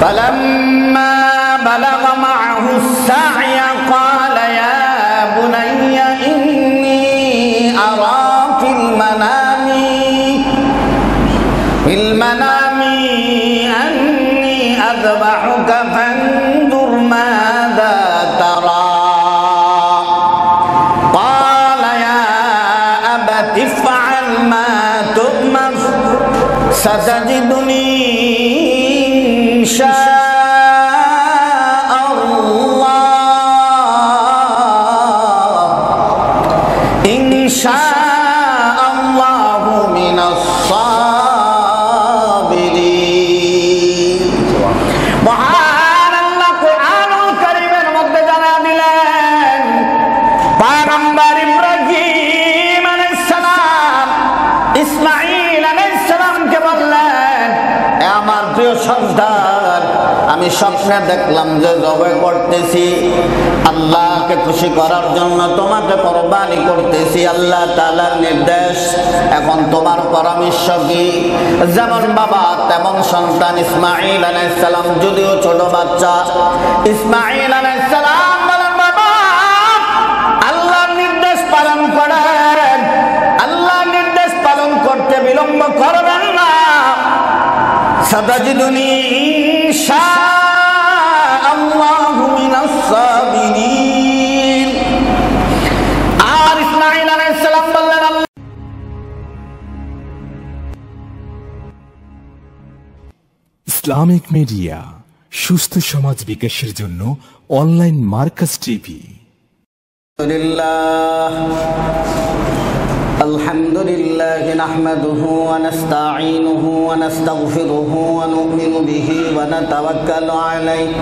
فلما بلغ معه السعي স্বপ্নে দেখলাম যে জবে করতেছি, আল্লাহকে খুশি করার জন্য তোমাকে কোরবানি করতেছি, আল্লাহ তাআলার নির্দেশ। এখন তোমার পরামর্শ কি? যেমন বাবা, তেমন সন্তান ইসমাঈল আলাইহিস সালাম, যদিও ছোট বাচ্চা। ইসমাঈল আলাইহিস সালাম বলেন, বাবা, আল্লাহর নির্দেশ পালন করেন। আল্লাহর নির্দেশ পালন করতে বিলম্ব করবেন না। সদাজিদুনি ইনশাআল্লাহু ইসলামিক মিডিয়া সুস্থ সমাজ বিকাশের জন্য অনলাইন মার্কাস টিভি لله الحمد لله نحمده ونستعينه ونستغفره ونؤمن به ونتوكل عليه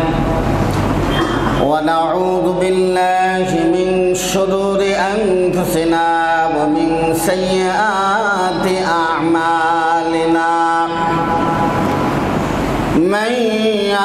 ونعوذ بالله من شرور أنفسنا ومن سيئات أعمالنا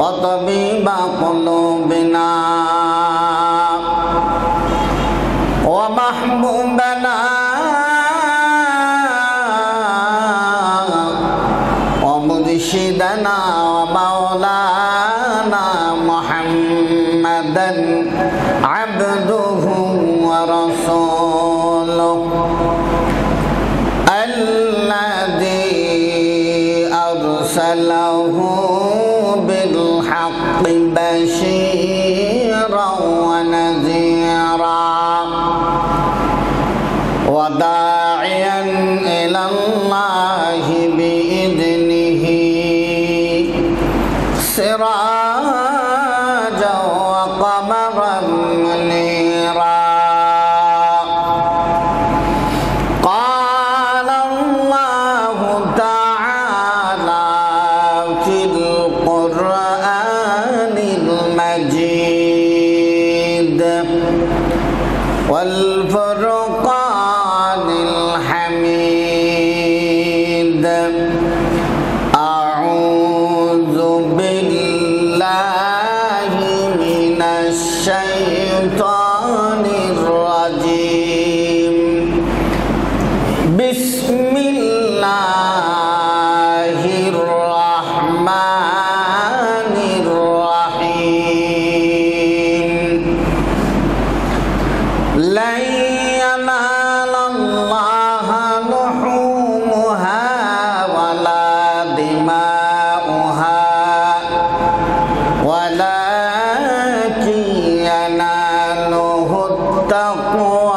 وطبيب قلوبنا. ومحبوبنا. ومرشدنا ومولانا محمدا عبده ورسوله الذي أرسله اتقوا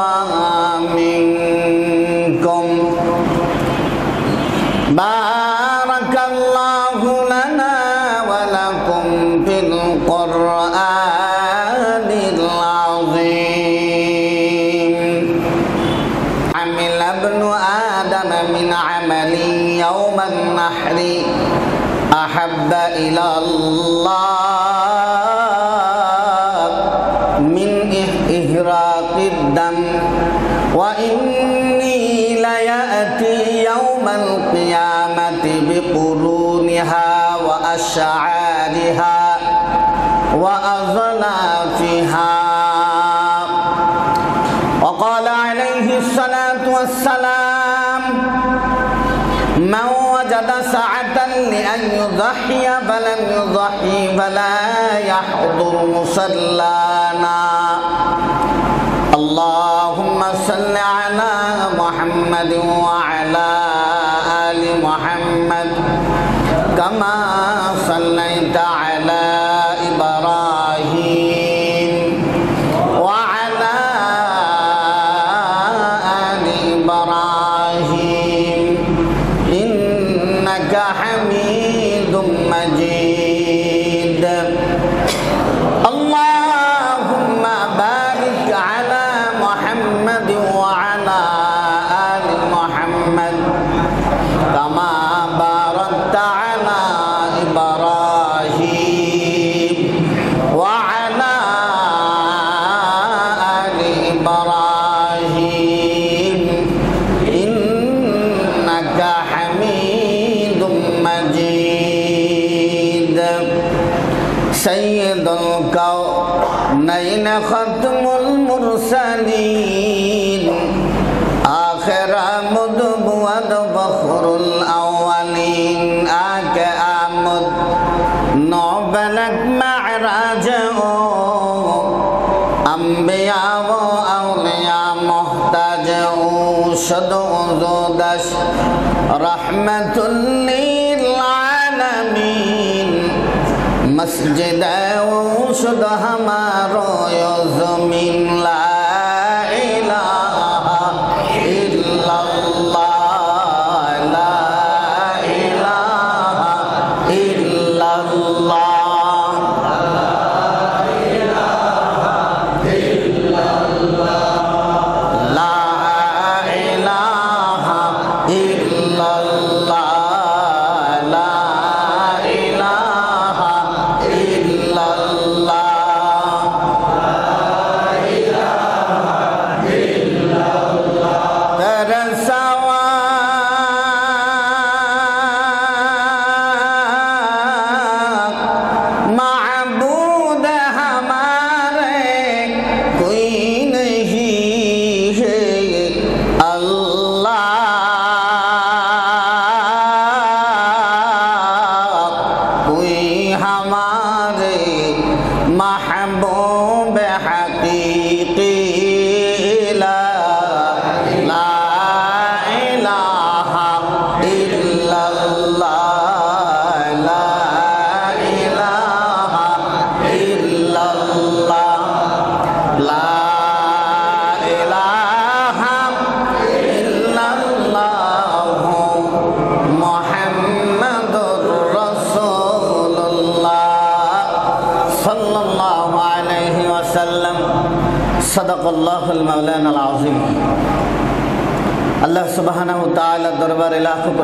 মুসাল্লা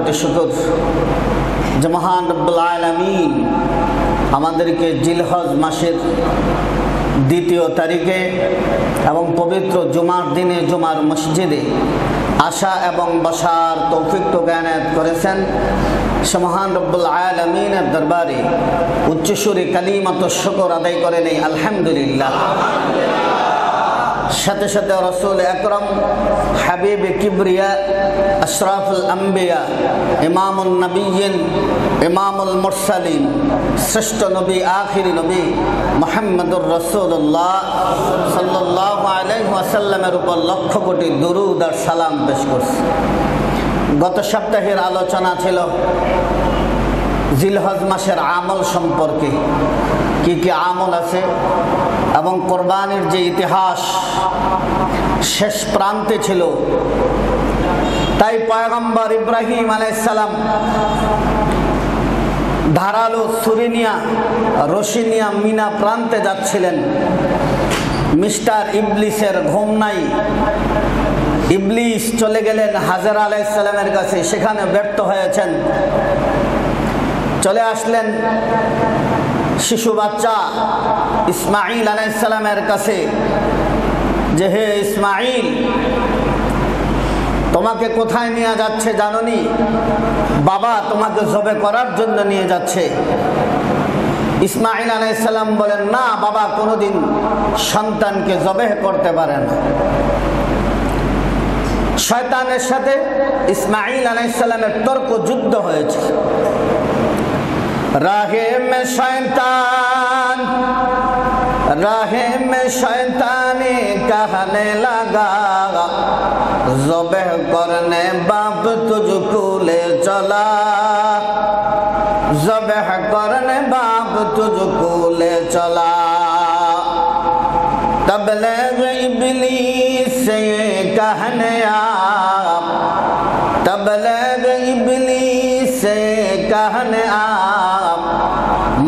কোটি শুকর যে মহান আলামিন আমাদেরকে জিলহজ মাসের দ্বিতীয় তারিখে এবং পবিত্র জুমার দিনে জুমার মসজিদে আশা এবং বসার তৌফিক তো জ্ঞানায়ত করেছেন। সে মহান রব্বুল আলমিনের দরবারে উচ্চস্বরী কালিমত শকর আদায় করে নেই আলহামদুলিল্লাহ। সাথে সাথে রসুল আকরম হাবিব কিবরিয়া আশরাফুল আম্বিয়া ইমামুল নবীন ইমামুল মুরসালিন, শ্রেষ্ঠ নবী, আখিরি নবী মোহাম্মদুর রসুল্লাহ সাল্লাহ আলহাসাল্লামের উপর লক্ষ কোটি দরুদ আর সালাম পেশ করছে। গত সপ্তাহের আলোচনা ছিল জিলহজ মাসের আমল সম্পর্কে। কি কি আমল আছে? এবং কোরবানির যে ইতিহাস শেষ প্রান্তে ছিল, তাই পয়গম্বর ইব্রাহিম আলাইসালাম ধারালো সুরিনিয়া, রশিনিয়া মিনা প্রান্তে যাচ্ছিলেন। মিস্টার ইবলিসের ঘুম নাই ইবলিস চলে গেলেন হাজার আলাইসালামের কাছে, সেখানে ব্যর্থ হয়েছেন। চলে আসলেন শিশু বাচ্চা ইসমাইল আলাইসালামের কাছে যে, হে ইসমাইল তোমাকে কোথায় নিয়ে যাচ্ছে জাননি? বাবা তোমাকে জবে করার জন্য নিয়ে যাচ্ছে। ইসমাইল আলাইসাল্লাম বলেন, না, বাবা কোনোদিন সন্তানকে জবেহ করতে পারে না। শয়তানের সাথে ইসমাইল আলাইসাল্লামের তর্ক যুদ্ধ হয়েছে। راہ میں شیطان راہ میں شیطانی کہنے لگا زبہ کرنے باپ تجھ کو لے چلا۔ زبہ کرنے باپ تجھ کو لے چلا۔ تبلیغ بلی سے کہنے آپ تبلیغ بلی سے कहने आप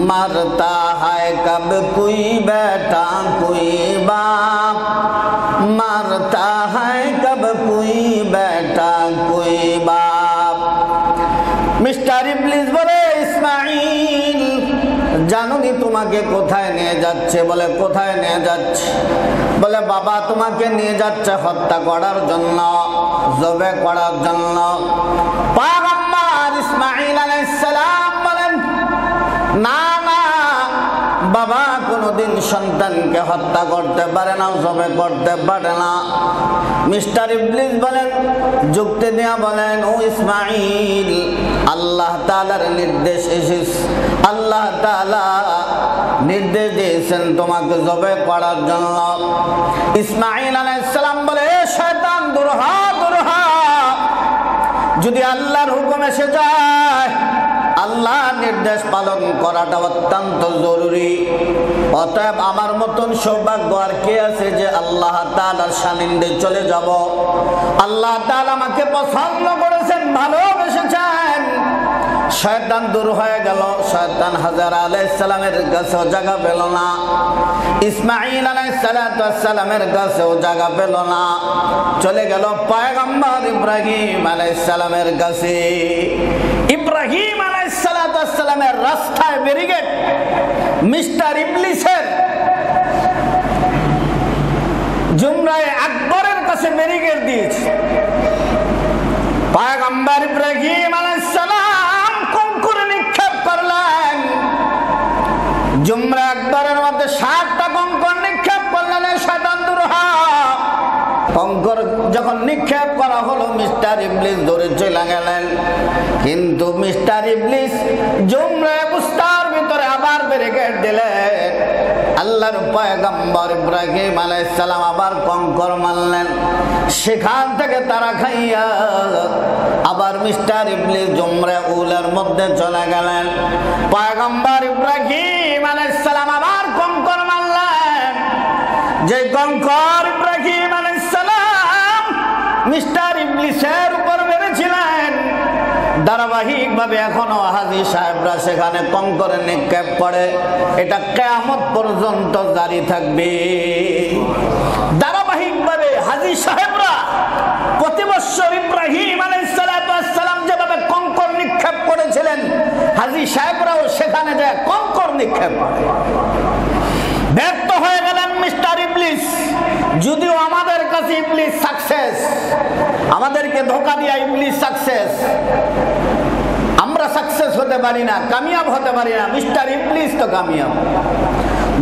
मरता है कब कोई बेटा कोई बाप मरता है कब कोई बेटा कोई बाप মিস্টার ইবলিস বলে ইসমাইল জানুনি তোমাকে কোথায় নিয়ে যাচ্ছে বলে কোথায় নিয়ে যাচ্ছে বলে বাবা তোমাকে নিয়ে যাচ্ছে হত্যা করার জন্য জবে করার জন্য পাগম্বর ইসমাইল আলাইসালাম বলেন, না না, বাবা কোনোদিন সন্তানকে হত্যা করতে পারে না, জবে করতে পারে না। মিস্টার ইবলিস বলেন, যুক্তি দেয়া বলেন, ও ইসমাইল আল্লাহ তালার নির্দেশ এসেস আল্লাহ তালা নির্দেশ দিয়েছেন তোমাকে জবে করার জন্য। ইসমাইল আলাইসালাম বলে, "এ শয়তান দুরহা যদি আল্লাহর হুকুম এসে যায় আল্লাহ নির্দেশ পালন করাটা অত্যন্ত জরুরি। অতএব আমার মতন সৌভাগ্য আর কে আছে যে আল্লাহ তালার সানিন্দে চলে যাব? আল্লাহ তাল আমাকে পছন্দ করেছেন, ভালোবেসেছেন। শয়তান দূর হয়ে গেল, শয়তান হাজার আলাইসালামের কাছেও জায়গা পেল না। ইসমাইল আলাইসালামের কাছেও জায়গা পেল না। চলে গেল পয়গম্বর ইব্রাহিম আলাইসালামের কাছে। ইব্রাহিম আলাইসালামের রাস্তায় ব্যারিগেড মিস্টার ইবলিসের জুমরায় আকবরের কাছে ব্যারিগেড দিয়েছে। পয়গম্বর ইব্রাহিম আলাইসালাম জুমরা একবারের মধ্যে সাতটা কঙ্কর নিক্ষেপ করলেন কঙ্কর যখন নিক্ষেপ করা হলো, মিস্টার ইবলিস ধরে চলে গেলেন। কিন্তু মিস্টার ইবলিস জুমরা ভিতরে আবার ব্যারিকেড দিলেন। আল্লাহর পয়গম্বর ইব্রাহিম আলাইসালাম আবার কঙ্কর মারলেন। সেখান থেকে তারা খাইয়া আবার মিস্টার ইবলিস জুমরা উলের মধ্যে চলে গেলেন। পয়গম্বর ইব্রাহিম আলাইসালাম আবার কঙ্কর মারলেন। যে কঙ্কর ইব্রাহিম আলাইসালাম মিস্টার ইবলিসের উপর বেড়েছিলেন ধারাবাহিক ভাবে এখনও হাজি সাহেবরা সেখানে কঙ্করে নিক্ষেপ করে। এটা কেয়ামত পর্যন্ত জারি থাকবে। ধারাবাহিক ভাবে হাজি সাহেবরা প্রতি বছর ইব্রাহিম আলাইসালাম যেভাবে কঙ্কর নিক্ষেপ করেছিলেন, হাজি সাহেবরাও সেখানে যায় কঙ্কর নিক্ষেপ করে ব্যর্থ হয়ে গেলেন মিস্টার ইবলিস যদিও আমাদের কাছে ইবলিস সাকসেস আমাদেরকে ধোকা দিয়া ইবলিস সাকসেস আমরা সাকসেস হতে পারি না, কামিয়াব হতে পারি না মিস্টার ইবলিস তো কামিয়াব।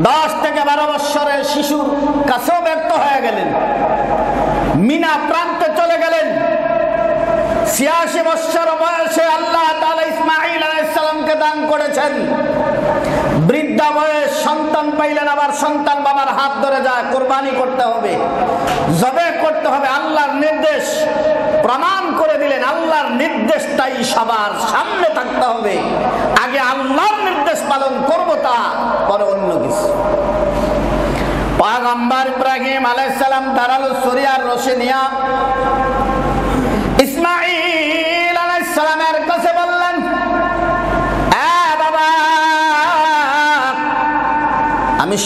দশ থেকে বারো বৎসরের শিশুর কাছেও ব্যর্থ হয়ে গেলেন। মিনা প্রান্তে চলে গেলেন। ছিয়াশি বৎসর বয়সে আল্লাহ ইসমাইল আলাইসালামকে দান করেছেন। বয়স, সন্তান পাইলেন আবার সন্তান বাবার হাত ধরে যায়, কোরবানি করতে হবে, জবে করতে হবে, আল্লাহর নির্দেশ প্রমাণ করে দিলেন, আল্লাহর নির্দেশটাই সবার সামনে থাকতে হবে। আগে আল্লাহর নির্দেশ পালন করব তা, পরে অন্য কিছু। পাগম্বর ইব্রাহিম আলাইসালাম দাঁড়াল সরিয়ার রসে নিয়া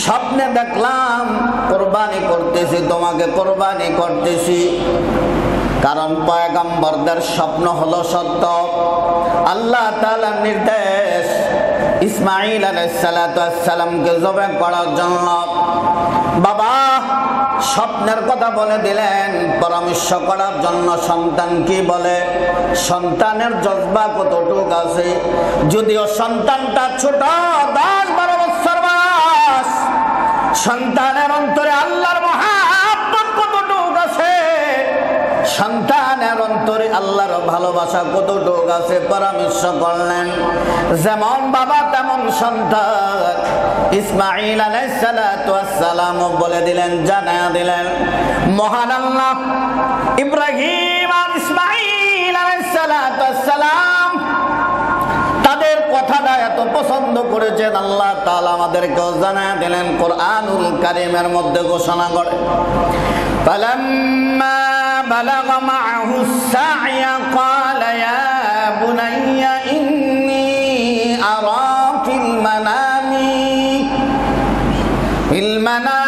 স্বপ্নে দেখলাম, কোরবানি করতেছি, তোমাকে কোরবানি করতেছি। কারণ পয়গম্বরদের স্বপ্ন হলো সত্য। আল্লাহ তাআলার নির্দেশ ইসমাইল আলাইসালামকে জবে করার জন্য। বাবা, স্বপ্নের কথা বলে দিলেন, পরামর্শ করার জন্য সন্তান কি বলে? সন্তানের জজবা কতটুক আছে? যদিও সন্তানটা ছোট, দশ বারো সন্তানের অন্তরে আল্লাহর মহাব্বত কতটুক আছে? সন্তানের অন্তরে আল্লাহর ভালোবাসা কতটুক আছে? পরামর্শ করলেন। যেমন বাবা তেমন সন্তান। ইসমাইল আলাইসালাম বলে দিলেন জানা দিলেন, মহান আল্লাহ, ইব্রাহিম আর ইসমাইল আলাইসালাম কথাটা এত পছন্দ করেছেন আল্লাহ তাআলা আমাদেরকেও জানা দিলেন কোরআনুল কারিমের মধ্যে ঘোষণা করে فلما بلغ معه السعي قال يا بني إني أرى في المنام في المنام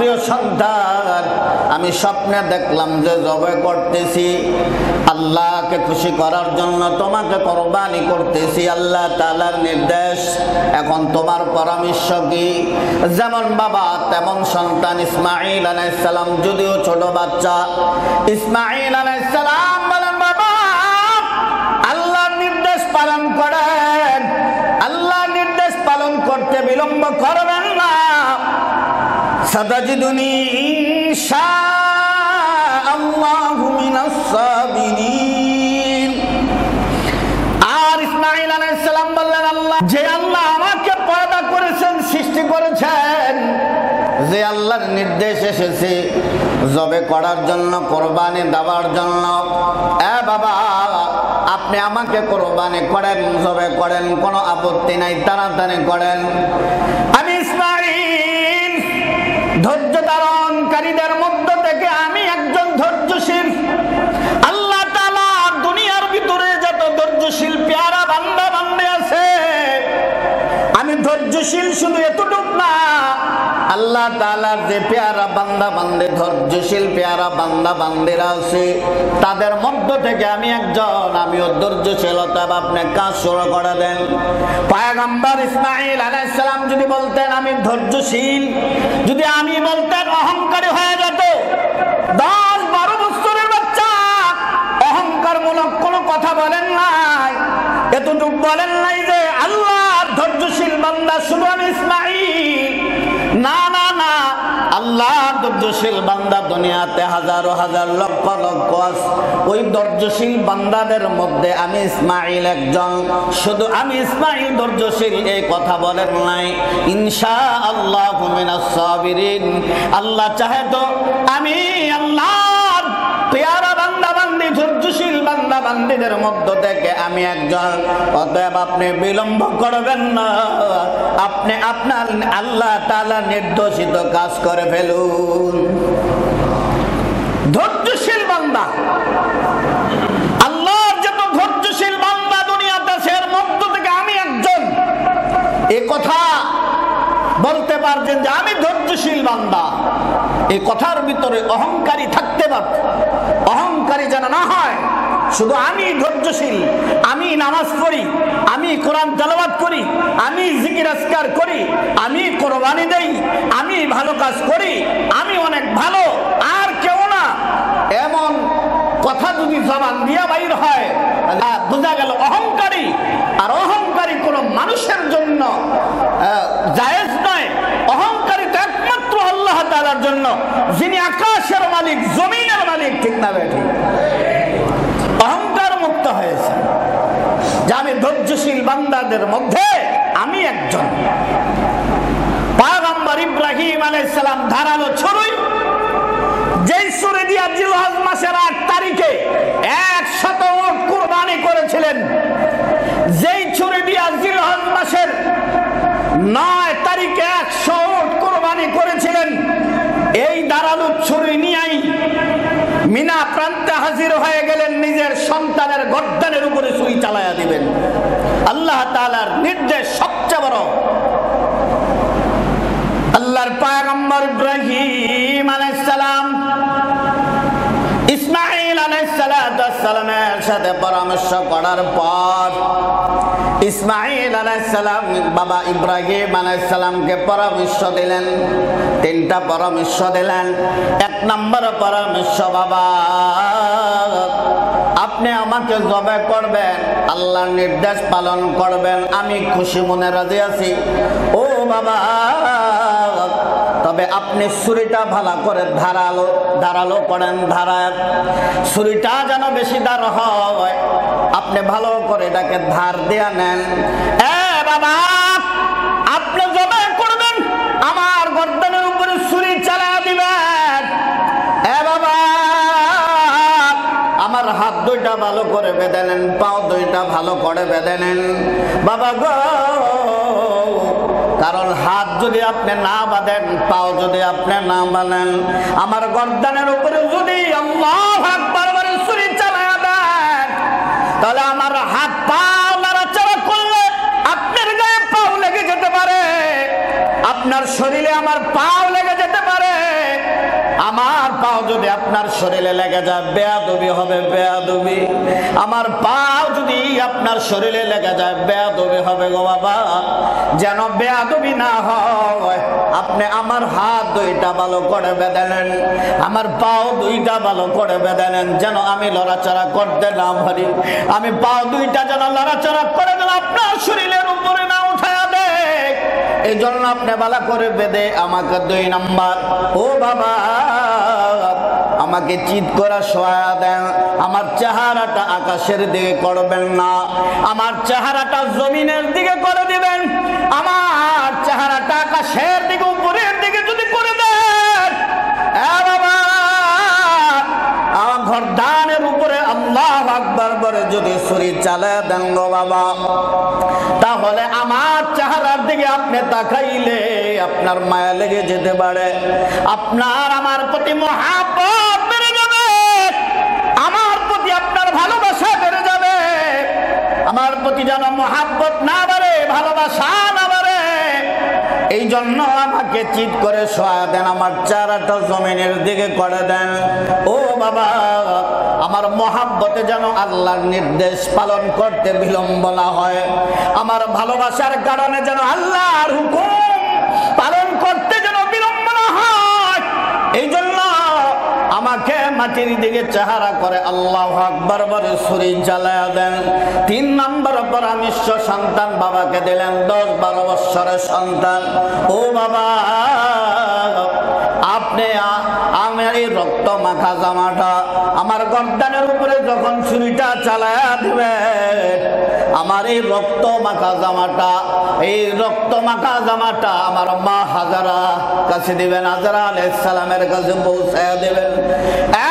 প্রিয় সন্তান আমি স্বপ্নে দেখলাম যে জবে করতেছি, আল্লাহকে খুশি করার জন্য তোমাকে কোরবানি করতেছি, আল্লাহ তাআলার নির্দেশ। এখন তোমার পরামর্শ কি? যেমন বাবা, তেমন সন্তান ইসমাঈল আলাইহিস সালাম, যদিও ছোট বাচ্চা। ইসমাঈল আলাইহিস সালাম বলেন, বাবা, আল্লাহর নির্দেশ পালন করেন। আল্লাহর নির্দেশ পালন করতে বিলম্ব করবেন সাবিরিন। আর ইসমাইল বললেন, আল্লাহ, যে আল্লাহ আমাকে পয়দা করেছেন, সৃষ্টি করেছেন, যে আল্লাহর নির্দেশ এসেছে, জবে করার জন্য, কোরবানি দেওয়ার জন্য, এ বাবা, আপনি আমাকে কোরবানি করেন, জবে করেন, কোনো আপত্তি নাই, তাড়াতাড়ি করেন। আমি ইসমাইল দুনিয়ার ভিতরে ধৈর্যশীল আছে, আমি ধৈর্যশীল শুধু এতটুক না, আল্লাহ যে পেয়ারা তাদের মধ্য থেকে আমি একজন, আমিও ধৈর্যশীলতা আপনি কাজ শুরু করে দেন। ইসমাইল আলাইহিস সালাম যদি বলতেন, আমি ধৈর্যশীল। যদি আমি বলতেন, অহংকারী হয়ে যেত। দুনিয়াতে হাজারো হাজার লক্ষ লক্ষ। ওই ধৈর্যশীল বান্দাদের মধ্যে আমি ইসমাইল একজন। শুধু আমি ইসমাইল ধৈর্যশীল এই কথা বলেন নাই। ইনশা আল্লাহ আল্লাহ চাহে তো আমি আল্লাহ পেয়ারা বান্দা বান্দি ধৈর্যশীল বান্দা বান্দিদের মধ্য থেকে আমি একজন। অতএব আপনি বিলম্ব করবেন না। আপনি আপনার আল্লাহ তালা নির্দোষিত কাজ করে ফেলুন। বান্দা আল্লাহর যত ধৈর্যশীল বান্দা দুনিয়াতে এর মধ্য থেকে আমি একজন। এ কথা বলতে পারছেন যে আমি ধৈর্যশীল বান্দা। এই কথার ভিতরে অহংকারী থাকতে পারত অহংকারী যেন না হয়, শুধু আমি ধৈর্যশীল, আমি নামাজ পড়ি, আমি কোরআন তেলাওয়াত করি, আমি জিকির করি, আমি কোরবানি দেই, আমি ভালো কাজ করি, আমি অনেক ভালো। কথা যদি জবান দিয়া বাইর হয় বোঝা গেল অহংকারী। আর অহংকারী কোন মানুষের জন্য জায়েজ নয়। অহংকারী তো একমাত্র আল্লাহ তাআলার জন্য। যিনি আকাশের মালিক, জমিনের মালিক, ঠিক না বেঠিক অহংকার মুক্ত হয়েছে। যে আমি ধৈর্যশীল বান্দাদের মধ্যে, আমি একজন। পাগম্বর ইব্রাহিম আলাইসালাম ধারালো ছড়ুই যেই সুরে দিয়া জিলহজ মাসের আট তারিখে একশত কুরবানি করেছিলেন। যেই ছুরি দিয়া জিলহজ মাসের নয় তারিখে একশো কোরবানি করেছিলেন। এই দাঁড়ালু ছুরি নিয়েই মিনা প্রান্তে হাজির হয়ে গেলেন, নিজের সন্তানের গর্দানের উপরে ছুরি চালাইয়া দিবেন। আল্লাহ তাআলার নির্দেশ সবচেয়ে বড়। আল্লাহর পায়গম্বর ইব্রাহিম আলাইহিস আলাইসালামের সাথে পরামর্শ করার পর ইসমাইল আলাইসালাম বাবা ইব্রাহিম আলাইসালামকে পরামর্শ দিলেন। তিনটা পরামর্শ দিলেন। এক নম্বর পরামর্শ, বাবা, আপনি আমাকে জবে করবেন, আল্লাহর নির্দেশ পালন করবেন, আমি খুশি মনে রাজি আছি। ও বাবা তবে আপনি ছুরিটা ভালো করে ধারালো ধারালো করেন ধারায় ছুরিটা যেন বেশি ধার হয়, আপনি ভালো করে এটাকে ধার দেয়া নেন। বাবা, আপনি করবেন, আমার উপরে ছুরি চালা এ বাবা, আমার হাত দুইটা ভালো করে বেঁধে নেন, পাও দুইটা ভালো করে বেঁধে নেন। বাবা গো কারণ হাত যদি আপনি না বাঁধেন, পাও যদি আপনি না বাঁধেন, আমার গর্দানের উপরে যদি ছুরি চালায় দেন, তাহলে আমার হাত পাও নাড়াচাড়া করলে আপনার গায়ে পাও লেগে যেতে পারে। আপনার শরীরে আমার পাও লেগে যেতে পারে। আমার পাও যদি আপনার শরীরে লেগে যায়, বেয়াদবি হবে, বেয়াদবি। আমার পাও যদি আপনার শরীরে লেগে যায়, বেয়াদবি হবে গো বাবা। যেন বেয়াদবি না হয়, আপনি আমার হাত দুইটা ভালো করে বেঁধে নেন, আমার পাও দুইটা ভালো করে বেঁধে নেন, যেন আমি লড়াচড়া করতে না পারি। আমি পাও দুইটা যেন লড়াচড়া করে যেন আপনার শরীরের উপরে না এই জন্য আপনি বালা করে বেঁধে আমাকে দুই নাম্বার। ও বাবা, আমাকে চিত করা সহায় দেন। আমার চেহারাটা আকাশের দিকে করবেন না। আমার চেহারাটা জমিনের দিকে করে দিবেন। আমার চেহারাটা আকাশের দিকে, উপরের দিকে যদি করে দেন। বাবা, আমার ঘরদানের উপরে আল্লাহ যদি শরীর চালে দেন গো বাবা, তাহলে আমার চেহারার দিকে আপনি তাকাইলে আপনার মায়া লেগে যেতে পারে। আপনার আমার প্রতি মহাপত বেড়ে যাবে, আমার প্রতি আপনার ভালোবাসা বেড়ে যাবে। আমার প্রতি যেন মহাব্বত না বাড়ে, ভালোবাসা না এই জন্য আমাকে চিত করে সহায় দেন, আমার চারাটা জমিনের দিকে করে দেন। ও বাবা, আমার মহাব্বতে যেন আল্লাহর নির্দেশ পালন করতে বিলম্ব না হয়। আমার ভালোবাসার কারণে যেন আল্লাহর হুকুম পালন করতে যেন বিলম্ব না হয়। এই জন্য আমাকে মাটির দিকে চেহারা করে আল্লাহ আকবর বলে শরীর জ্বালায়া দেন। তিন নম্বর পরামর্শ সন্তান বাবাকে দিলেন, দশ বারো বৎসরের সন্তান। ও বাবা, আপনি আমার এই রক্ত মাখা জামাটা আমার গর্দানের উপরে যখন ছুরিটা চালায়া দিবেন আমার এই রক্ত মাখা জামাটা, এই রক্ত মাখা জামাটা আমার মা হাজারা কাছে দিবেন, হাজারা আলাইহিস সালামের কাছে পৌঁছায় দেবেন। এ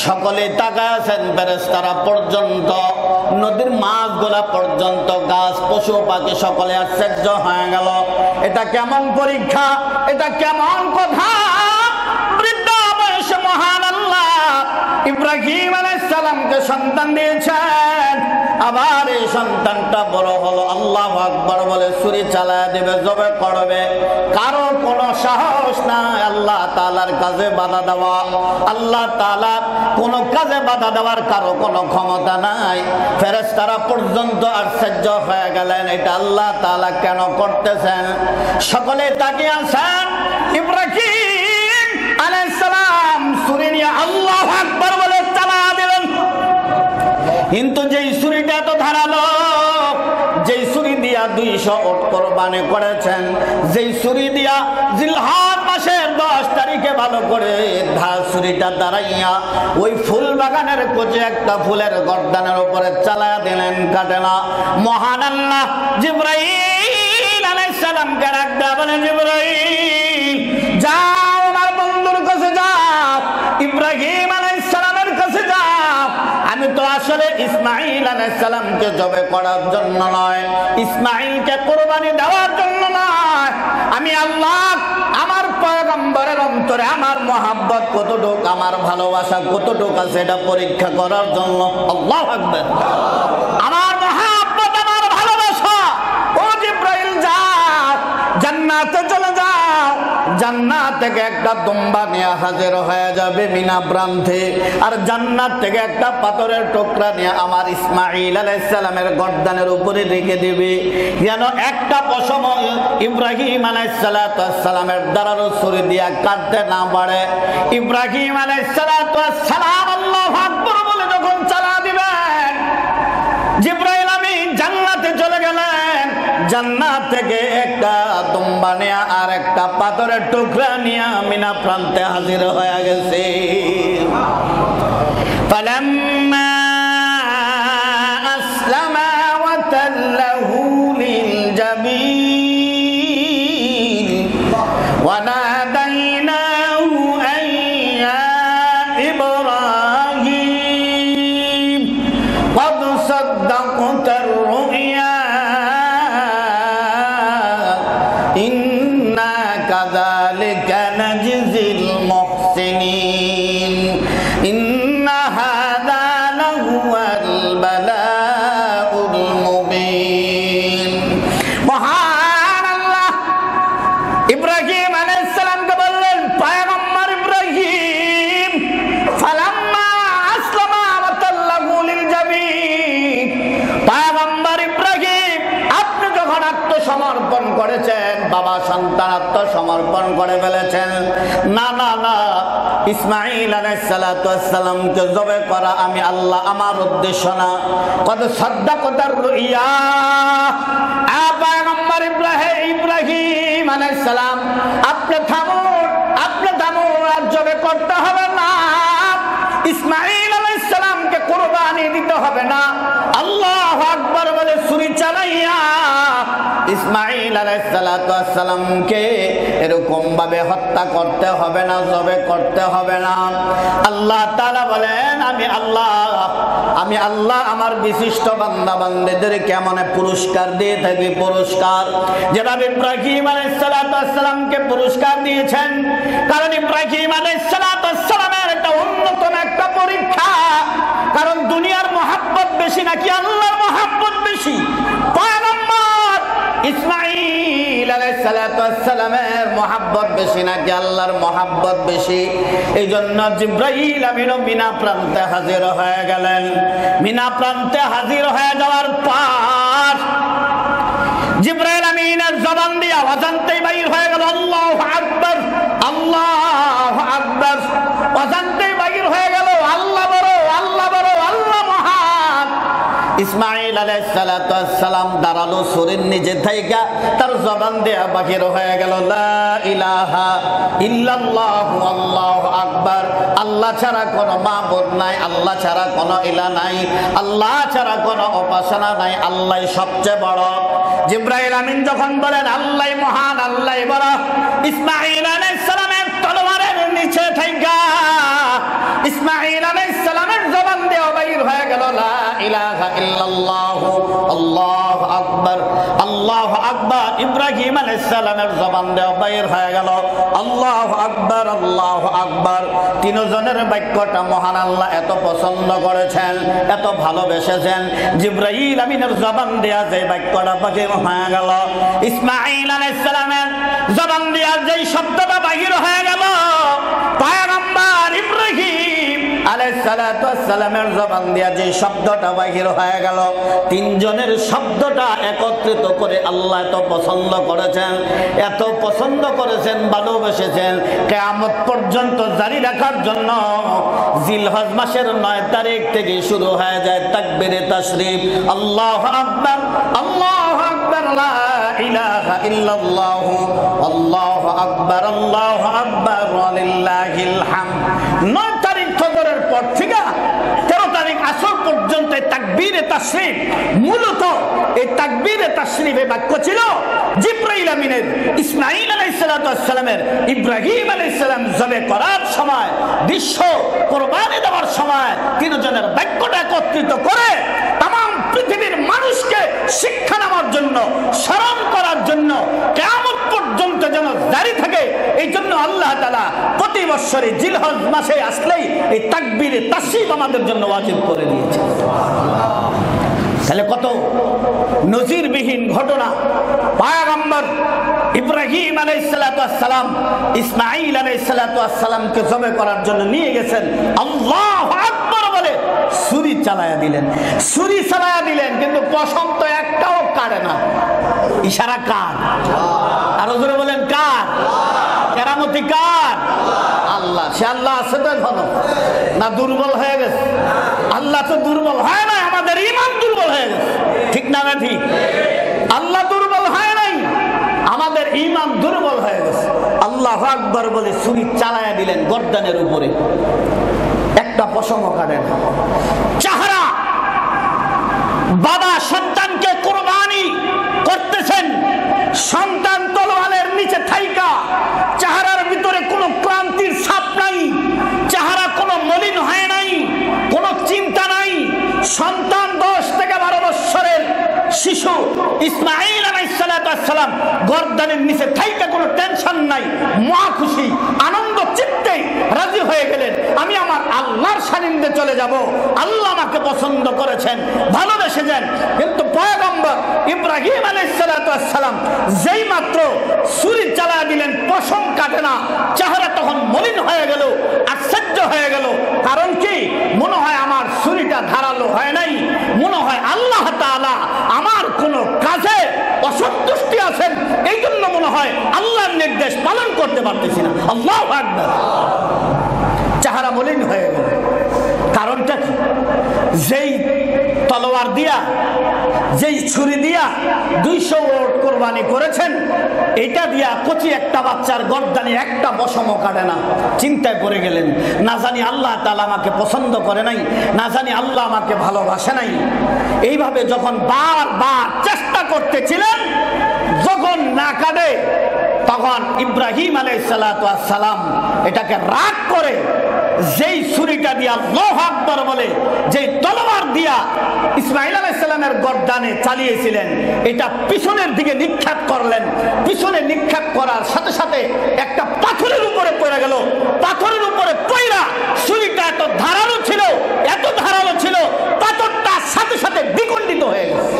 সকলে পর্যন্ত, নদীর মাছগুলা পর্যন্ত, গাছ সকলে হয়ে গেল। এটা কেমন পরীক্ষা? এটা কেমন কথা বৃদ্ধা বয়সে মহান আল্লাহ ইব্রাহিম আলাইহিস সালামকে সন্তান দিয়েছেন। আবার এই সন্তানটা বড় হলো। আল্লাহ আকবর বলে, ছুরি চালায় দেবে, জবে করবে। কারও কোনো সাহস নাই। আল্লাহ তালার কাজে বাধা দেওয়া। আল্লাহ তালা কোন কাজে বাধা দেওয়ার কারও কোনো ক্ষমতা নাই। ফেরেস্তারা পর্যন্ত আশ্চর্য হয়ে গেলেন, এটা আল্লাহ তালা কেন করতেছেন? সকলে তাকিয়ে আছেন। ইব্রাহিম সুরি নিয়ে আল্লাহ বলে চালা দিলেন। কিন্তু যেই ধারালো, যেই দিয়া ওট কোরবানি করেছেন, যেই দিয়া মাসের দশ তারিখে ভালো করে ছুরিটা দাঁড়াইয়া ওই ফুল বাগানের কোচে একটা ফুলের গর্দানের উপরে চালায়া দিলেন, কাটে না। মহান আল্লাহ জিব্রাইল আলাইহিস সালামকে ডাক দেয়া বলে, জিব্রাইল যাও তো ইসমাইল আলাইসালামকে জবে করার জন্য নয় ইসমাইলকে কোরবানি দেওয়ার জন্য নয়। আমি আল্লাহ, আমার পয়গম্বরের অন্তরে আমার মহাব্বত কতটুক, আমার ভালোবাসা কতটুক আছে, এটা পরীক্ষা করার জন্য আল্লাহ থাকবেন আমার মহাব্বত আমার ভালোবাসা ও জিব্রাইল যাও জান্নাতে চলে যাও জান্নাত থেকে একটা দুম্বা নিয়ে হাজির হয়ে যাবে মিনা প্রান্তে। আর জান্নাত থেকে একটা পাথরের টুকরা নিয়ে আমার ইসমাইল আলাইসালামের গর্দানের উপরে রেখে দেবে। যেন একটা পশম ইব্রাহিম আলাইসালামের দ্বারারও ছুরি দিয়া কাটতে না পারে। ইব্রাহিম আলাইসালাম বলে যখন চালা দিবেন, জিব্রাইল আমি জান্নাতে চলে গেলেন। জান্নাত থেকে একটা তুম্বা নেয়া আর একটা পাথরের টুকরা নিয়ে মিনা প্রান্তে হাজির হয়ে গেছে فلما করেছেন, বাবা সন্তান আত্মসমর্পণ করে ফেলেছেন। না না না ইসমাইল আলাইসালামকে জবে করা আমি আল্লাহ আমার উদ্দেশ্য না। কত শ্রদ্ধা কথার ইয়া ইব্রাহিম ইব্রাহিম আলাইসালাম আপনি থামুন আপনি থামুন, আর জবে করতে হবে না। ইসমাইল আলাইসালামকে কোরবানি দিতে হবে না। আল্লাহ আকবর বলে ছুরি চালাইয়া ইসমাইল আলাইসালামকে এরকম ভাবে হত্যা করতে হবে না, জবে করতে হবে না। আল্লাহ তারা বলেন, আমি আল্লাহ আমি আল্লাহ আমার বিশিষ্ট বান্দা বান্দেদের কেমন পুরস্কার দিয়ে থাকি? পুরস্কার। যেভাবে ইব্রাহিম আলাইসালামকে পুরস্কার দিয়েছেন। কারণ ইব্রাহিম আলাইসালামের একটা অন্যতম একটা পরীক্ষা। কারণ দুনিয়ার মহাব্বত বেশি নাকি আল্লাহর মহাব্বত বেশি? ইসমাইল আলাইসালামের জবান হয়ে গেল। ইসমাইল আলাইসালাম দাঁড়াল শরীর নিজে থাইকা, তার জবান দেয়া বাহির হয়ে গেল ইলাহা ইল্লাল্লাহু, আল্লাহু আকবার, আল্লাহ ছাড়া কোনো মাবুদ নাই, আল্লাহ ছাড়া কোনো ইলা নাই, আল্লাহ ছাড়া কোনো উপাসনা নাই, আল্লাহ সবচেয়ে বড়। জিব্রাইল আমিন যখন বলেন, আল্লাহ মহান, আল্লাহ বড় ইসমাইল আলাইহিস সালামের তলোয়ারের নিচে থাইকা ইসমাইল আলাইহিস সালামের জবান দিয়ে বাইর হয়ে গেল, লা ইলাহা ইল্লাল্লাহু, আল্লাহু ইব্রাহিম আলাইসালামের জবান দেওয়া বাইর হয়ে গেল, আল্লাহ আকবার আল্লাহ আকবার। তিনজনের বাক্যটা মহান আল্লাহ এত পছন্দ করেছেন, এত ভালোবেসেছেন। জিব্রাহিল আমিনের জবান দেয়া যে বাক্যটা বাকি হয়ে গেল ইসমাইল আলাইসালামের জবান দেয়া যেই শব্দটা বাহির হয়ে গেল, পায়গম্বর ইব্রাহিম আলাইসালামের জবান দিয়া যে শব্দটা বাহির হয়ে গেল, তিনজনের শব্দটা একত্রিত করে আল্লাহ এত পছন্দ করেছেন, এত পছন্দ করেছেন ভালোবেসেছেন কেয়ামত পর্যন্ত জারি রাখার জন্য জিলহজ মাসের নয় তারিখ থেকে শুরু হয়ে যায় তাকবিরে তাশরিফ। আল্লাহ আকবার আল্লাহ আকবার আল্লাহ আকবার আল্লাহ আকবার নয় তারিখ ফজরের পর থেকে তেরো তারিখ আসর পর্যন্ত এই মূলত এই ছিল ইব্রাহিম করার সময় দৃশ্য কোরবানি দেওয়ার সময় বাক্যটা একত্রিত করে পৃথিবীর মানুষকে শিক্ষা নেওয়ার জন্য, স্মরণ করার জন্য কেমন পর্যন্ত যেন জারি থাকে, এই জন্য আল্লাহ তালা প্রতি বৎসরে জিলহজ মাসে আসলেই এই তাকবীরে তাসিব আমাদের জন্য ওয়াজিব করে দিয়েছে তাহলে কত? নজিরবিহীন ঘটনা। পায়াগম্বর ইব্রাহিম আলাইসালাম ইসমাইল আলাইসালামকে জবে করার জন্য নিয়ে গেছেন। আল্লাহ আকবর বলে ছুরি চালায়া দিলেন। ছুরি চালায়া দিলেন, কিন্তু পশম তো একটাও কাটে না। ইশারা কার? আরও জোরে বলেন, কার? কেরামতি কার? আল্লাহ, সে আল্লাহ আছে তো এখনও? না দুর্বল হয়ে গেছে? আল্লাহ তো দুর্বল হয় না আমাদের ইমান দুর্বল হয়ে গেছে। ঠিক না না আল্লাহ দুর্বল হয় নাই, আমাদের ইমান দুর্বল হয়ে গেছে। আল্লাহ আকবর বলে ছুরি চালায়া দিলেন গর্দানের উপরে। একটা পশম কাটেন চাহারা, বাবা সন্তানকে কোরবানি করতেছেন, সন্তান তলোয়ালের নিচে থাইকা, চাহারার ভিতরে কোনো ক্লান্তির ছাপ নাই, চাহারা কোনো মলিন হয় নাই নাই। সন্তান দশ থেকে বারো বৎসরের শিশু ইসমাইল আলাইসালাম গর্দানের নিচে থাইকা কোনো টেনশন নাই মা খুশি, আনন্দ চিত্তে রাজি হয়ে গেলেন। আমি আমার আল্লাহর সানিধ্যে চলে যাব, আল্লাহ আমাকে পছন্দ করেছেন ভালোবেসেছেন কিন্তু পয়গম্বর ইব্রাহিম আলাইসালাম যেই মাত্র ছুরি চালা দিলেন পশম কাটে না। চেহারা তখন মলিন হয়ে গেল, আশ্চর্য হয়ে গেল। কারণ কি? মনে হয় আমার ছুরিটা ধারালো হয় নাই। মনে হয় আল্লাহ তাআলা আমার কোন কাজে অসন্তুষ্টি আছেন। এই জন্য মনে হয় আল্লাহর নির্দেশ পালন করতে পারতেছি না। আল্লাহ চেহারা মলিন হয়ে গেল। কারণটা কি? যেই তলোয়ার দিয়া, যেই ছুরি দিয়া দুইশো ওট কোরবানি করেছেন এটা দিয়া কচি একটা বাচ্চার গর্দানি একটা বসমও কাটে না। চিন্তায় পড়ে গেলেন, না জানি আল্লাহ তালা আমাকে পছন্দ করে নাই, না জানি আল্লাহ আমাকে ভালোবাসে নাই। এইভাবে যখন বার বার চেষ্টা করতেছিলেন, যখন না কাটে, তখন ইব্রাহিম আলাই সালাম এটাকে রাগ করে যেই ছুরিটা দিয়া লোহ আকবর বলে, যেই তলোয়ার দিয়া ইসমাইল আলাইসাল্লামের গর্দানে চালিয়েছিলেন, এটা পিছনের দিকে নিক্ষেপ করলেন। পিছনে নিক্ষেপ করার সাথে সাথে একটা পাথরের উপরে পড়ে গেল। পাথরের উপরে পয়রা ছুরিটা এত ধারালো ছিল, এত ধারালো ছিল, পাথরটা সাথে সাথে দ্বিখণ্ডিত হয়ে গেছে।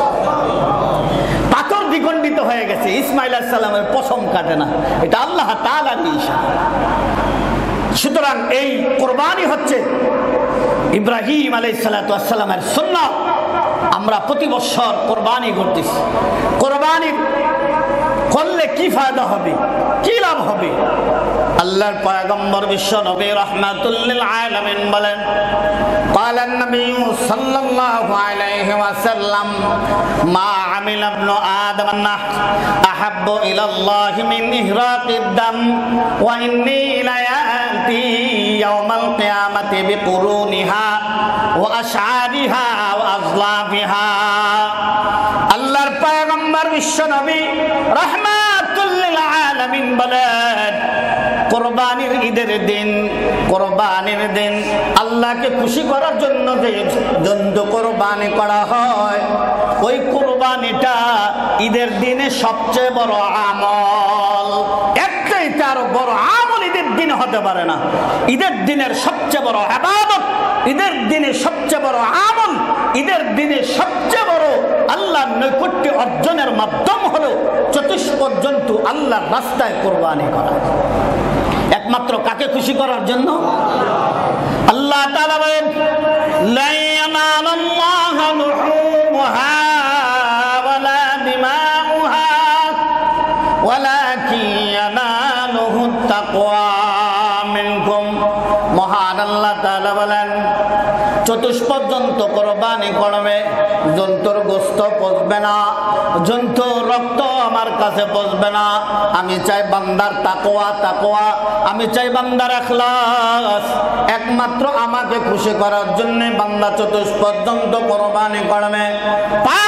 পাথর দ্বিখণ্ডিত হয়ে গেছে ইসমাইল সাল্লামের পশম কাটে না। এটা আল্লাহ তালার ইশারা। সুতরাং এই কোরবানি হচ্ছে ইব্রাহিম আলাই সালাতামের সুন্না আমরা প্রতি বছর কোরবানি করতেছি কোরবানি করলে কি ফায়দা হবে কি লাভ হবে আল্লাহর পয়গম্বর বিশ্ব নবী রহমাতুল্লিল আলামিন বলেন قال النبي صلى الله عليه وسلم ما عمل ابن آدم النحر أحب إلى الله من إهراق الدم وإني উম্মতি ইয়াউমাল কিয়ামাতি বিকুরুনিহা ওয়া আশআরিহা আল্লাহর পয়গম্বর বিশ্বনবী রাহমাতুল কোরবানির ঈদের দিন, কোরবানির দিন আল্লাহকে খুশি করার জন্য যে জন্তু কোরবানি করা হয়, ওই কোরবানিটা ঈদের দিনে সবচেয়ে বড় আমল। একটাইতে আরও বড় আমল ঈদের দিনে হতে পারে না। ঈদের দিনের সবচেয়ে বড় আবাদত, ঈদের দিনে সবচেয়ে বড় আমল, ঈদের দিনে সবচেয়ে বড় আল্লাহর নৈকট্য অর্জনের মাধ্যম হলো চতুষ্পদ জন্তু আল্লাহর রাস্তায় কোরবানি করা। একমাত্র কাকে খুশি করার জন্য? আল্লাহ তাআলা বলেন কোরবানি করবে, জন্তুর না রক্ত আমার কাছে না, আমি চাই বান্দার তাকোয়া তাকোয়া আমি চাই বান্দার এখলাস। একমাত্র আমাকে খুশি করার জন্য বান্দা চতুষ্পদ জন্তু কোরবানি করবে। পাগম্বর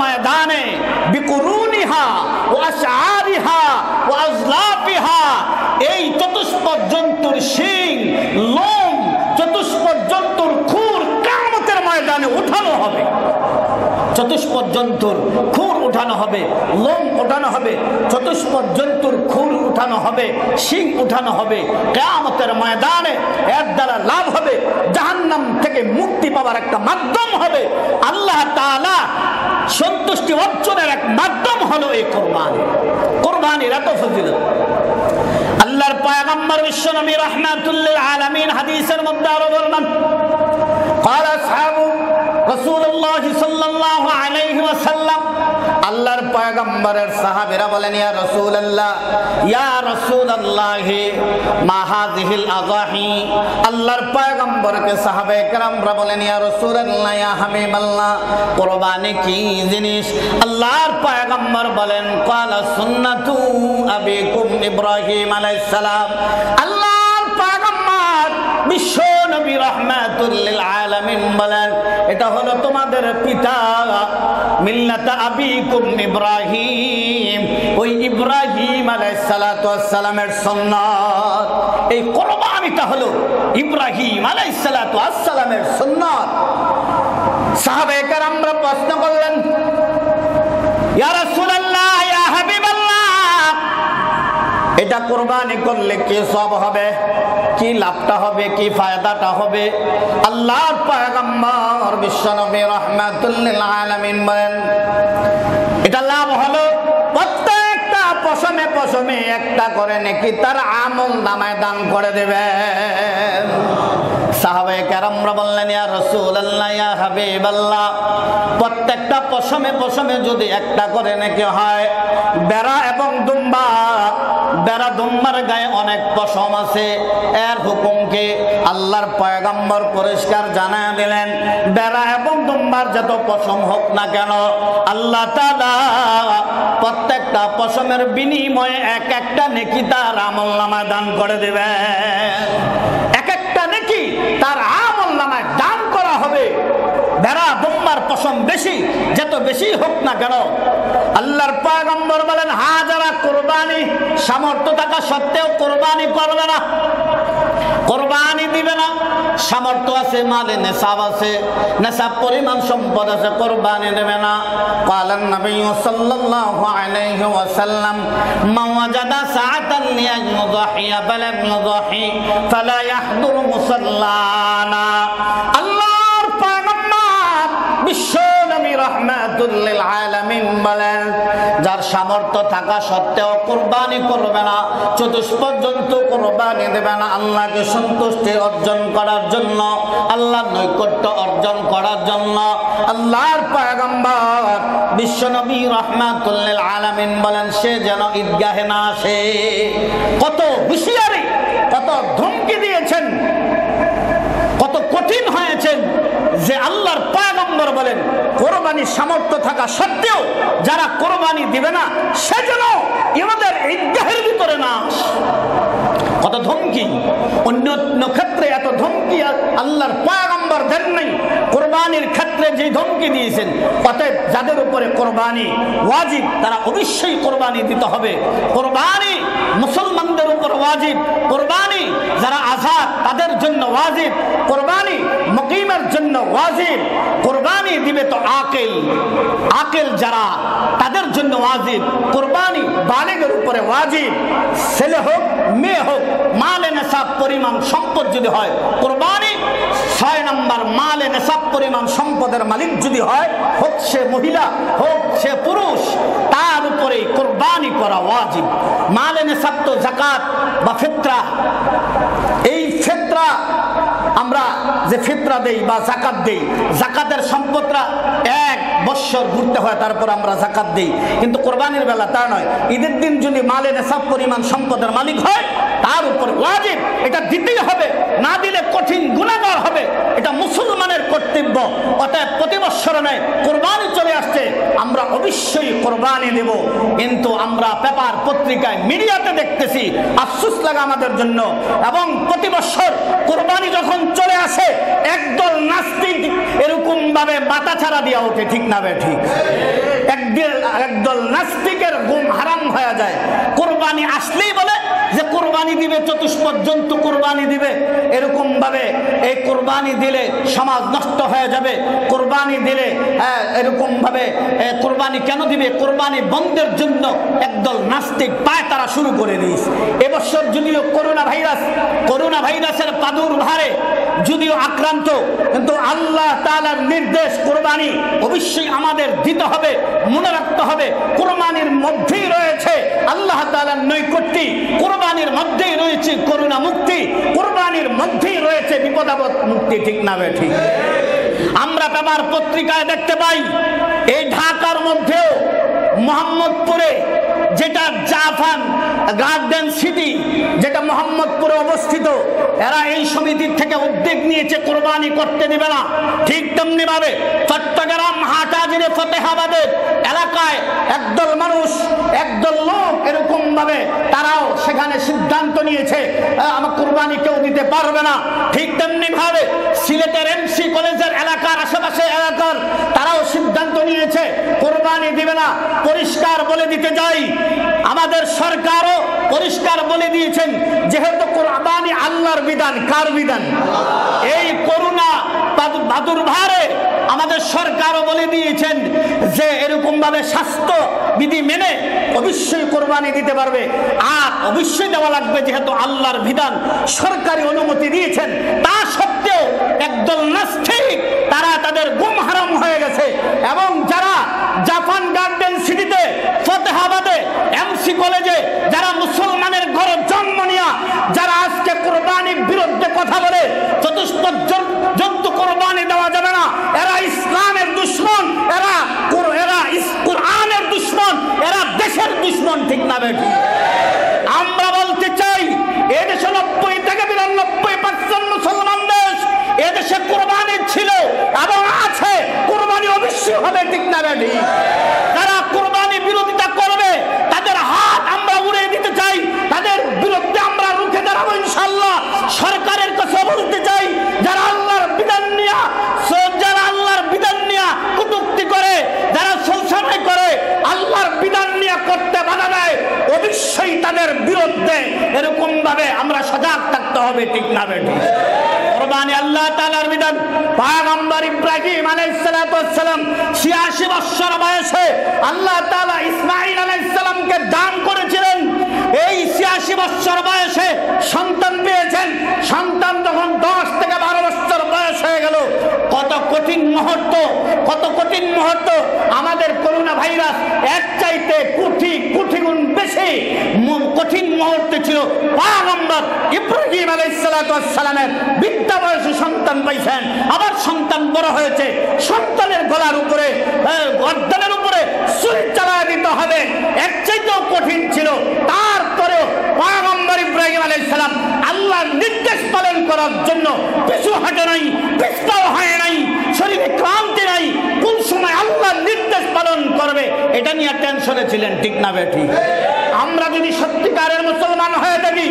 ময়দানে, বিকুরুনিহা ওয়া আশারিহা ও আজলাফিহা, এই চতুষ্পদ জন্তুর শিং, লোম চতুষ্পদ জন্তুর খুর কামতের ময়দানে উঠানো হবে। চতুষ্পদ খুন খুর উঠানো হবে, লোম উঠানো হবে চতুষ্পদ জন্তুর খুর উঠানো হবে, শিং উঠানো হবে। কেমতের ময়দানে এর দ্বারা লাভ হবে, জাহান্নাম থেকে মুক্তি পাওয়ার একটা মাধ্যম হবে। আল্লাহ তালা সন্তুষ্টি অর্জনের এক মাধ্যম হলো এই কোরবানি। কোরবানির এত ফজিলত। আল্লাহর পায়গাম্বর বিশ্বনবী রহমাতুল্লিল আলামিন হাদিসের মধ্যে আরও বললাম আল্লাহর পয়গম্বরের সাহাবীরা বলেন, ইয়া আবিকুম ইব্রাহিম আলাইহিস সালাম আল্লাহর পয়গম্বর, বিশ্ব নবী রাহমাতুল লিল আলামিন তোমাদের পিতা মিল্লাতা ইব্রাহিম। ওই ইব্রাহিম এই কোরবানিটা হলো ইব্রাহিম সালামের সুন্নাত প্রশ্ন করলেন এটা কোরবানি করলে কি সব হবে? কি লাভটা হবে? কি ফায়দাটা হবে? আল্লাহর পয়গম্বর বিশ্বনবী রহমাতুল্লিল আলামিন বলেন, এটা লাভ হলো প্রত্যেকটা পশমে পশমে একটা করে নাকি তার আমল দামায় দান করে দেবেন। প্রত্যেকটা পশমে পশমে যদি একটা করে নাকি হয়, বেড়া এবং দুম্বা, বেড়া দুম্বার গায়ে অনেক পশম আছে, এর হুকুমকে আল্লাহর পয়গম্বর পরিষ্কার জানায় দিলেন, বেড়া এবং দুম্বার যত পশম হোক না কেন, আল্লাহ তাআলা প্রত্যেকটা পশমের বিনিময়ে এক একটা নেকি তার আমল নামা দান করে নেকি তার আমল নামায় দান করা হবে ভেড়া দুম্বার পশম বেশি, যত বেশি হোক না কেন। আল্লাহর পায়গম্বর বলেন হা যারা কোরবানি, সামর্থ্য থাকা সত্ত্বেও কোরবানি করবে না। কোরবানি দিবে না, সামর্থ্য আছে, মালে নেশাব আছে, নেশাব পরিমাণ সম্পদ আছে, কোরবানি দেবে না। নবী সাল্লাল্লাহু আলাইহি ওয়াসাল্লাম বালাম ফালা ইয়াহদুরু মুসাল্লানা। বিশ্ব নবী বলেন, যার সামর্থ্য থাকা সত্ত্বেও কোরবানি করবে না চতুষ্পদ জন্তু কোরবানি দেবে না, আল্লাহকে সন্তুষ্টি অর্জন করার জন্য আল্লাহ নৈকট্য অর্জন করার জন্য। আল্লাহর পয়গম্বর বিশ্বনবী রহমাতুল্লিল আলামিন বলেন, সে যেন ঈদগাহে না আসে। কত হুঁশিয়ারি, কত ধমকি দিয়েছেন, কত কঠিন হয়েছেন। যে আল্লাহর পয়গম্বর বলেন, কোরবানির সামর্থ্য থাকা সত্ত্বেও যারা কোরবানি দিবে না, সেজন্য ইমাদের ঈদগাহের ভিতরে না কত ধমকি। অন্য ক্ষেত্রে এত ধমকি আল্লাহর পয়গম্বর দেন নাই। কোরবানির ক্ষেত্রে যে ধমকি দিয়েছেন, অতএব যাদের উপরে কোরবানি ওয়াজিব, তারা অবশ্যই কোরবানি দিতে হবে। কোরবানি মুসলমানদের উপর ওয়াজিব। কোরবানি যারা আজাদ, তাদের জন্য ওয়াজিব। কোরবানি মকিমের জন্য ওয়াজিব। কোরবানি দিবে তো আকেল। আকেল যারা, তাদের জন্য ওয়াজিব। কোরবানি বালেগের উপরে ওয়াজিব। ছেলে হোক, মেয়ে হোক, মালে নেশাব পরিমাণ সম্পদ যদি হয়, কোরবানি। ছয় নম্বর, মালে নেশাব পরিমাণ সম্পদের মালিক যদি হয়, হোক সে মহিলা, হোক সে পুরুষ, তার উপরে কোরবানি করা ওয়াজিব। মালে নেশাব তো জাকাত বা ফেত্রা। এই ফিত্রা আমরা যে ফিতরা দেই বা জাকাত দেই জাকাতের সম্পদটা এক বৎসর ঘুরতে হয়, তারপর আমরা জাকাত দেই। কিন্তু কোরবানির বেলা তা নয়। ঈদের দিন যদি মালে নেশাব পরিমাণ সম্পদের মালিক হয়, তার উপর ওয়াজিব। এটা দিতেই হবে, না দিলে কঠিন গুণাগার হবে। এটা মুসলমানের কর্তব্য। অতএব প্রতি বৎসরে নয়, কোরবানি চলে আসছে, আমরা অবশ্যই কোরবানি দেব। কিন্তু আমরা পেপার পত্রিকায়, মিডিয়াতে দেখতেছি, আফসুস লাগে আমাদের জন্য। এবং প্রতি বছর কোরবানি যখন চলে আসে, একদল নাস্তিক এরকম ভাবে মাথা ছাড়া দিয়া ওঠে, ঠিক না বে, ঠিক? একদল নাস্তিকের গুম হারাম হয়ে যায়। কোরবানি আসলেই বলে যে কোরবানি দিবে চতুষ্পদ জন্তু কোরবানি দিবে এরকম ভাবে এই কোরবানি দিলে সমাজ নষ্ট হয়ে যাবে। কোরবানি দিলে হ্যাঁ, এরকম ভাবে কোরবানি কেন দিবে? কোরবানি বন্ধের জন্য একদল নাস্তিক পায় তারা শুরু করে দিয়েছে। এবছর যদিও করোনা ভাইরাস করোনা ভাইরাসের প্রাদুর্ভারে যদিও আক্রান্ত কিন্তু আল্লাহ তালার নির্দেশ কোরবানি অবশ্যই আমাদের দিতে হবে মনে রাখতে হবে। কোরবানির মধ্যেই রয়েছে আল্লাহ তাআলার নৈকট্যি কোরবানির মধ্যেই রয়েছে করুণা মুক্তি, কোরবানির মধ্যেই রয়েছে বিপদাবদ মুক্তি, ঠিক না ঠিক? আমরা পেপার পত্রিকায় দেখতে পাই, এই ঢাকার মধ্যেও মোহাম্মদপুরে যেটা জাফান গার্ডেন সিটি, যেটা মোহাম্মদপুরে অবস্থিত, এরা এই সমিতির থেকে উদ্যোগ নিয়েছে, কোরবানি করতে দিবে না। ঠিক তেমনি ভাবে চট্টগ্রাম, হাটাজিরে, ফতেহাবাদের এলাকায় একদল মানুষ, একদল লোক এরকম ভাবে তারাও সেখানে সিদ্ধান্ত নিয়েছে আমার কোরবানি কেউ দিতে পারবে না। ঠিক তেমনি ভাবে সিলেটের এমসি কলেজের এলাকার আশেপাশে এলাকার তারাও সিদ্ধান্ত নিয়েছে, কোরবানি দিবে না। পরিষ্কার বলে দিতে যাই আমাদের সরকারও পরিষ্কার বলে দিয়েছেন, যেহেতু কোরবানি আল্লাহর বিধান, কার বিধান? এই করুণা বাদুর্ভারে আমাদের সরকারও বলে দিয়েছেন যে এরকম ভাবে স্বাস্থ্য বিধি মেনে অবশ্যই কোরবানি দিতে পারবে। আর অবশ্যই দেওয়া লাগবে যেহেতু আল্লাহর বিধান, সরকারি অনুমতি দিয়েছেন, তা সত্ত্বেও একদল নাস্তিক, তারা তাদের গুম হারাম হয়ে গেছে। এবং যারা জাপান গার্ডেন সিটিতে কলেজে যারা মুসলমানের ঘরে জন্ম নিয়া, যারা আজকে কোরবানির বিরুদ্ধে কথা বলে, চতুষ্পদ জন- জন্তু কোরবানি দেওয়া যাবে না, এরা ইসলামের দুশ্মন, এরা এরা কোরআনের দুশ্মন, এরা দেশের দুশ্মন, ঠিক না বেঠি? আমরা বলতে চাই এদেশে নব্বই থেকে বিরানব্বই পার্সেন্ট মুসলমান দেশ এদেশে কোরবানি ছিল এবং আছে, কোরবানি অবশ্যই হবে, ঠিক না বেঠি যারা কোরবানি বিরোধিতা করবে তাদের হাত আমরা উড়িয়ে দিতে চাই তাদের বিরুদ্ধে আমরা রুখে দাঁড়াবো ইনশাল্লাহ সরকারের কাছে বলতে চাই যারা আল্লাহর বিধান নিয়া স- যারা আল্লাহর বিধান নিয়া কটুক্তি করে যারা শোষণাই করে আল্লাহর বিধান নিয়ে করতে বাধা দেয় অবশ্যই তাদের বিরুদ্ধে এরকম ভাবে আমরা থাকতে হবে, ঠিক না বেটি কোরবানি আল্লাহ তাআলার বিধান। পয়গম্বর ইব্রাহিম আলাইহিস সালাতু বৎসর 86 বছর বয়সে আল্লাহ তাআলা ইসমাঈল আলাইহিস সালামকে দান করেছিলেন। এই 86 বছর বয়সে সন্তান পেয়েছেন। সন্তান তখন 10 থেকে 12 বছর বয়স হয়ে গেল কঠিন মুহূর্ত, কত কঠিন মুহূর্ত, আমাদের করোনা ভাইরাস এক চাইতে কোটি কোটি গুণ বেশি। কঠিন মুহূর্ত ছিল পয়গম্বর ইব্রাহিম আলাইহিস সালাতু ওয়াস সালামের বিদ্যা বয়সে সন্তান পাইছেন। আবার সন্তান বড় হয়েছে। সন্তানের গলার উপরে গর্দানের উপরে ছুরি চালায় দিতে হবে। এক চাইতেও কঠিন ছিল তারপরেও পয়গম্বর ইব্রাহিম আলাইহিস সালাম আল্লাহর নির্দেশ পালন করার জন্য পিছু হাঁটে নাই পিস্তাও হয় নাই শরীরে ক্লান্তি নাই কোন সময় আল্লাহ নির্দেশ পালন করবে এটা টেনশনে ছিলেন, ঠিক না বেঠি? আমরা যদি সত্যিকারের মুসলমান হয়ে থাকি,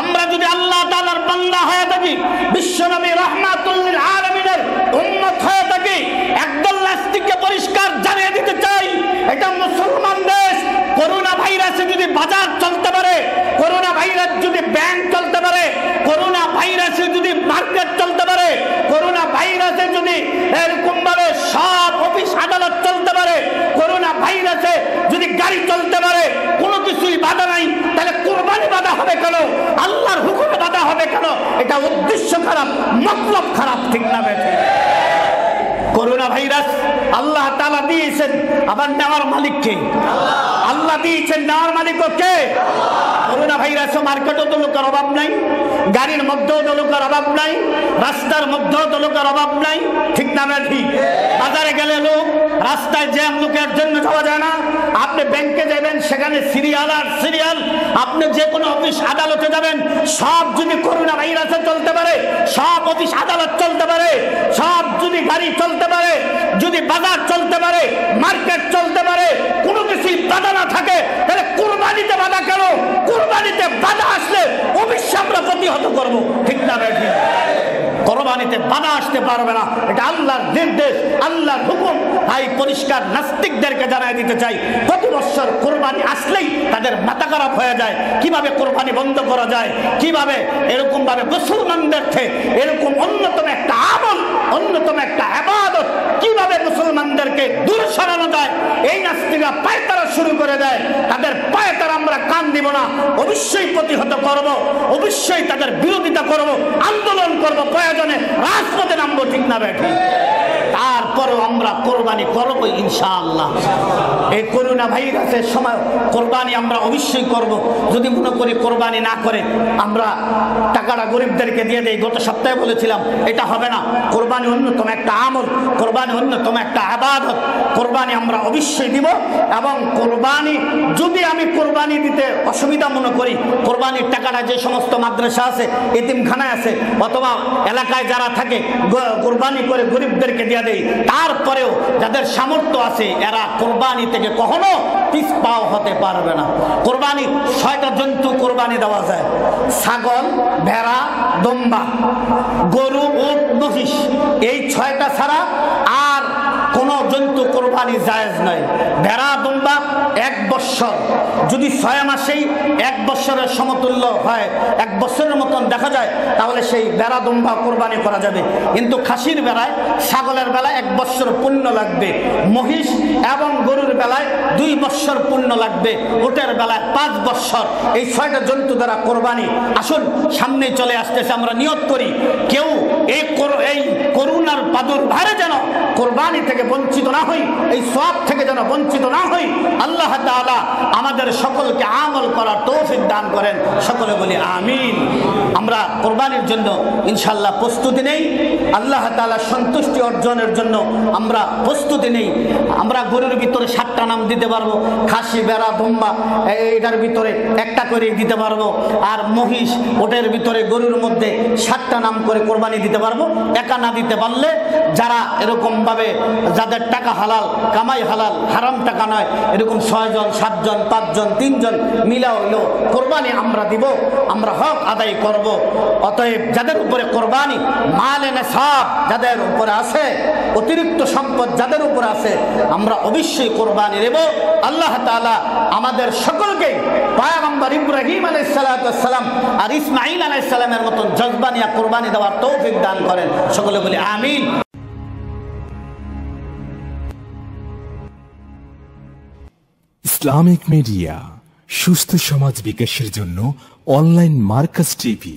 আমরা যদি আল্লাহ তাআলার বান্দা হয়ে থাকি, বিশ্বনবী রহমাতুল্লিল আলমিনের উম্মত হয়ে থাকি, একদল নাস্তিককে পরিষ্কার জানিয়ে দিতে চাই, এটা মুসলমান দেশ। করোনা ভাইরাসে যদি বাজার চলতে পারে করোনা ভাইরাস যদি ব্যাংক চলতে পারে করোনা ভাইরাসে যদি মার্কেট চলতে পারে করোনা ভাইরাসে যদি এরকম ভাবে সব অফিস আদালত চলতে পারে, করোনা ভাইরাসে যদি গাড়ি চলতে পারে, কোনো কিছুই বাধা নাই, তাহলে কোরবানি বাধা হবে কেন? আল্লাহর হুকুমে বাধা হবে কেন? এটা উদ্দেশ্য খারাপ, মতলব খারাপ, ঠিক না বেঠে? করোনা ভাইরাস আল্লাহ তালা দিয়েছেন আবার নেওয়ার মালিককে। আল্লাহ দিয়েছেন নেওয়ার মালিক কে? করোনা ভাইরাসও মার্কেটও তো লোকের অভাব নাই, গাড়ির মধ্যেও তো লোকের অভাব নাই, রাস্তার মধ্যেও তো লোকের অভাব নাই, ঠিক না না ঠিক? বাজারে গেলে লোক রাস্তায় জ্যাম লোকের জন্য যাওয়া যায় না। আপনি ব্যাংকে যাবেন, সেখানে সিরিয়াল আর সিরিয়াল, আপনি যে কোনো অফিস আদালতে যাবেন, সব যদি করোনা ভাইরাসে চলতে পারে, সব অফিস আদালত চলতে পারে, সব যদি গাড়ি চলতে পারে, যদি বাজার চলতে পারে, মার্কেট চলতে পারে, কোনো কিছুই বাধা না থাকে, তাহলে কোরবানিতে বাধা কেন? কোরবানিতে বাধা আসলে অবশ্যই আমরা প্রতিহত করব। ঠিক না। কোরবানিতে বাধা আসতে পারবে না। এটা আল্লাহর নির্দেশ, আল্লাহর হুকুম। তাই পরিষ্কার নাস্তিকদেরকে জানাই দিতে চাই, প্রতি বছর কোরবানি আসলেই তাদের মাথা খারাপ হয়ে যায়। কীভাবে কোরবানি বন্ধ করা যায়? কীভাবে এরকম ভাবে মুসলমানদের এরকম অন্যতম একটা আমল, অন্যতম একটা আবাদত, কীভাবে মুসলমানদেরকে দূর সরানো যায়? এই নাস্তিকরা পায়তারা শুরু করে দেয়। তাদের পায়তারা আমরা কান দিব না। অবশ্যই প্রতিহত করব, অবশ্যই তাদের বিরোধিতা করব, আন্দোলন করব প্রয়োজনে রাজপথে নামবো ঠিক না বেঠি তারপরেও আমরা কোরবানি করব ইনশাআল্লাহ। এই করোনা ভাইরাসের সময় কোরবানি আমরা অবশ্যই করব। যদি মনে করি কোরবানি না করে, আমরা টাকাটা গরিবদেরকে দিয়ে দেই। গত সপ্তাহে বলেছিলাম, এটা হবে না। কোরবানি অন্যতম একটা আমল, কোরবানি অন্যতম একটা আবাদত। কোরবানি আমরা অবশ্যই দিব এবং কোরবানি, যদি আমি কোরবানি দিতে অসুবিধা মনে করি, কোরবানির টাকাটা যে সমস্ত মাদ্রাসা আছে, এতিমখানায় আছে, অথবা এলাকায় যারা থাকে কোরবানি করে গরিবদেরকে দিয়ে দেয় তারপরেও যাদের সামর্থ্য আছে, এরা কোরবানি থেকে কখনো পিসপাও হতে পারবে না। কোরবানি ছয়টা জন্তু কোরবানি দেওয়া যায়। ছাগল, ভেড়া, দম্বা, গরু ও মহিষ। এই ছয়টা ছাড়া আর জন্তু কোরবানি জায়েজ নয় ভেড়া, দুম্বা, এক বৎসর। যদি ছয় মাসেই এক বৎসরের সমতুল্য হয়, এক বছরের মতন দেখা যায়, তাহলে সেই বেড়া দুম্বা কোরবানি করা যাবে। কিন্তু খাসির বেলায়, ছাগলের বেলায় এক বৎসর পুণ্য লাগবে। মহিষ এবং গরুর বেলায় দুই বৎসর পুণ্য লাগবে। ওটের বেলায় পাঁচ বৎসর। এই ছয়টা জন্তু দ্বারা কোরবানি। আসুন সামনে চলে আসতেছে, আমরা নিয়ত করি। কেউ এই কর- এই করুণার প্রাদুর্ভারে যেন কোরবানি থেকে বঞ্চিত না হই, এই সব থেকে যেন বঞ্চিত না হই, আল্লাহ আমাদের সকলকে আমল করার তৌফিক দান করেন। সকলে বলি, আমিন। আমরা কোরবানির জন্য ইনশাল্লাহ প্রস্তুতি নেই। আল্লাহ তাআলা সন্তুষ্টি অর্জনের জন্য আমরা প্রস্তুতি নেই। আমরা গরুর ভিতরে সাতটা নাম দিতে পারব, খাসি, বেড়া ধুম্বা এটার ভিতরে একটা করে দিতে পারব। আর মহিষ, ওটের ভিতরে গরুর মধ্যে সাতটা নাম করে কোরবানি দিতে পারব। একা না দিতে পারলে যারা এরকমভাবে যাদের টাকা হালাল, কামাই হালাল, হারাম টাকা নয়, এরকম ছয়জন, সাতজন, পাঁচজন, তিনজন মিলা হইল কোরবানি আমরা দিব। আমরা হক আদায় করব। অতএব যাদের উপরে কোরবানি, মাল এনে সব যাদের উপরে আছে, অতিরিক্ত সম্পদ যাদের উপরে আছে, আমরা অবশ্যই কোরবানি দেব। আল্লাহ তাআলা আমাদের সকলকে পায়াগম্বর ইব্রাহিম আলাইসালাম আর ইসমাইল আলাইসালামের মতন জজবানিয়া কোরবানি দেওয়ার তৌফিক দান করেন। সকলে বলি আমিন। ইসলামিক মিডিয়া, সুস্থ সমাজ বিকাশের জন্য অনলাইন মার্কাস টিভি